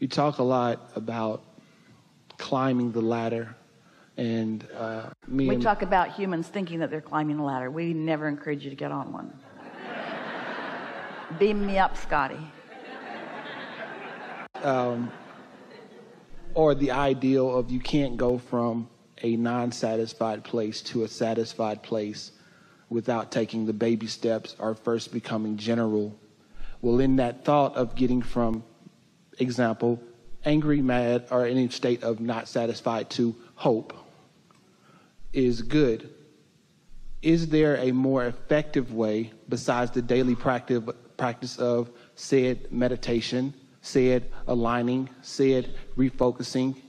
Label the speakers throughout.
Speaker 1: You talk a lot about climbing the ladder, and uh, me.
Speaker 2: We
Speaker 1: and,
Speaker 2: talk about humans thinking that they're climbing a ladder. We never encourage you to get on one. Beam me up, Scotty.
Speaker 1: or the ideal of you can't go from a non-satisfied place to a satisfied place without taking the baby steps or first becoming general. Well, in that thought of getting from example, angry, mad, or any state of not satisfied to hope is good. Is there a more effective way besides the daily practice, practice of said meditation, said aligning, said refocusing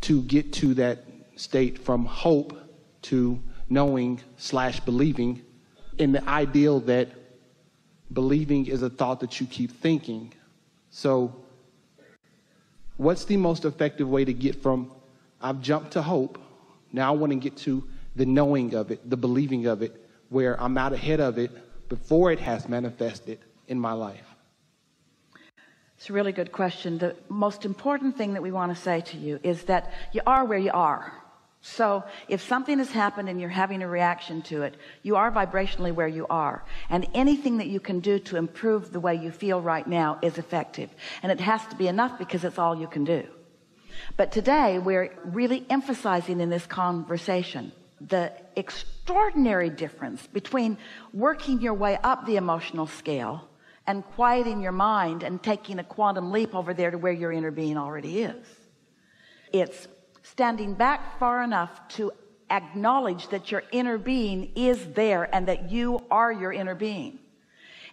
Speaker 1: to get to that state from hope to knowing slash believing in the ideal that believing is a thought that you keep thinking. So what's the most effective way to get from I've jumped to hope, now I want to get to the knowing of it, the believing of it, where I'm out ahead of it before it has manifested in my life?
Speaker 2: It's a really good question. The most important thing that we want to say to you is that you are where you are. So if something has happened and you're having a reaction to it, you are vibrationally where you are. And anything that you can do to improve the way you feel right now is effective. And it has to be enough because it's all you can do. But today we're really emphasizing in this conversation the extraordinary difference between working your way up the emotional scale and quieting your mind and taking a quantum leap over there to where your inner being already is. It's standing back far enough to acknowledge that your inner being is there and that you are your inner being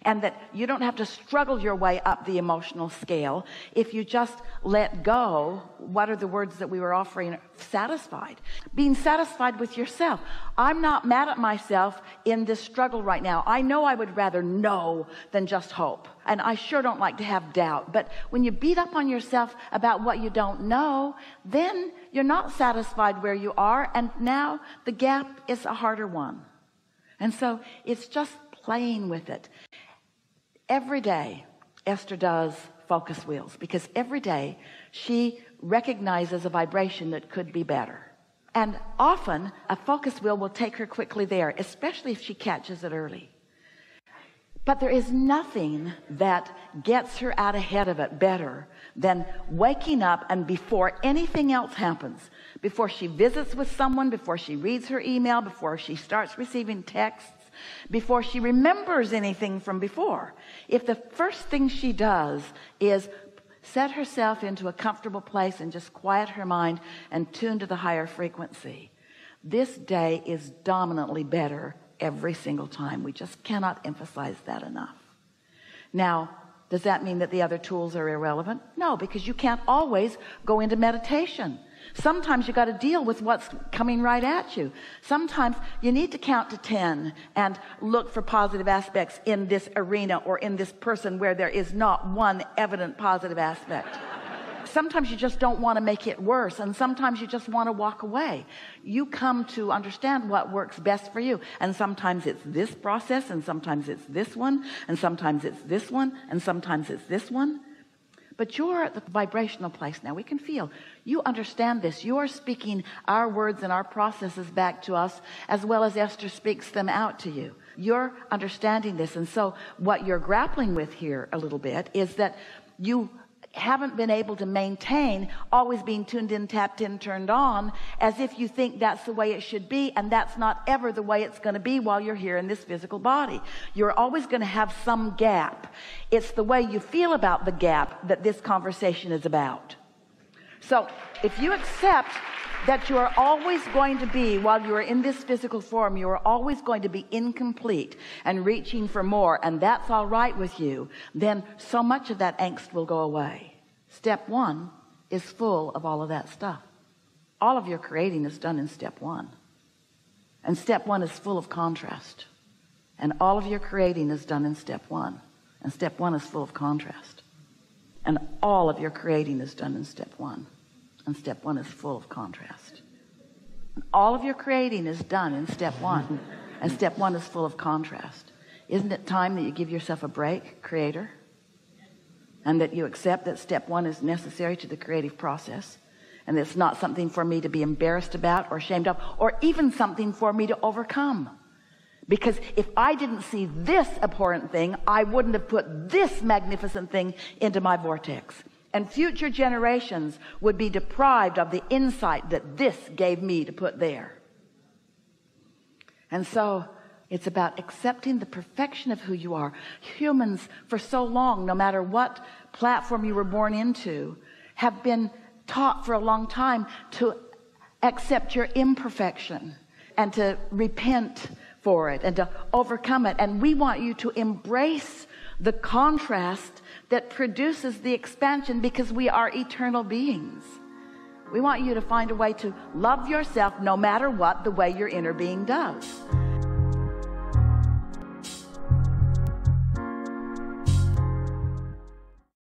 Speaker 2: and that you don't have to struggle your way up the emotional scale. If you just let go what are the words that we were offering? Satisfied. Being satisfied with yourself. I'm not mad at myself in this struggle right now. I know I would rather know than just hope. And I sure don't like to have doubt. But when you beat up on yourself about what you don't know then you're not satisfied where you are. And now the gap is a harder one. And so it's just playing with it every day Esther does focus wheels because every day she recognizes a vibration that could be better. And often a focus wheel will take her quickly there especially if she catches it early. But there is nothing that gets her out ahead of it better than waking up and before anything else happens before she visits with someone before she reads her email before she starts receiving texts before she remembers anything from before. If the first thing she does is set herself into a comfortable place and just quiet her mind and tune to the higher frequency this day is dominantly better every single time. We just cannot emphasize that enough. Now does that mean that the other tools are irrelevant? No because you can't always go into meditation Sometimes you got to deal with what's coming right at you. Sometimes you need to count to 10 and look for positive aspects in this arena or in this person where there is not one evident positive aspect. sometimes you just don't want to make it worse and sometimes you just want to walk away you come to understand what works best for you and sometimes it's this process and sometimes it's this one and sometimes it's this one and sometimes it's this one but you're at the vibrational place now. We can feel. You understand this. You are speaking our words and our processes back to us as well as Esther speaks them out to you. You're understanding this. And so what you're grappling with here a little bit is that you haven't been able to maintain always being tuned in tapped in turned on as if you think that's the way it should be and that's not ever the way it's going to be while you're here in this physical body. You're always going to have some gap. It's the way you feel about the gap that this conversation is about. So if you accept that you are always going to be while you are in this physical form you are always going to be incomplete and reaching for more and that's all right with you then so much of that angst will go away. Step one is full of all of that stuff. All of your creating is done in step one. And step one is full of contrast. And all of your creating is done in step one. And step one is full of contrast. And all of your creating is done in step one and step one is full of contrast. All of your creating is done in step one and step one is full of contrast. Isn't it time that you give yourself a break creator? And that you accept that step one is necessary to the creative process and it's not something for me to be embarrassed about or ashamed of or even something for me to overcome? Because if I didn't see this abhorrent thing I wouldn't have put this magnificent thing into my vortex and future generations would be deprived of the insight that this gave me to put there. And so it's about accepting the perfection of who you are. Humans for so long no matter what platform you were born into have been taught for a long time to accept your imperfection and to repent for it and to overcome it. And we want you to embrace the contrast that produces the expansion because we are eternal beings. We want you to find a way to love yourself no matter what the way your inner being does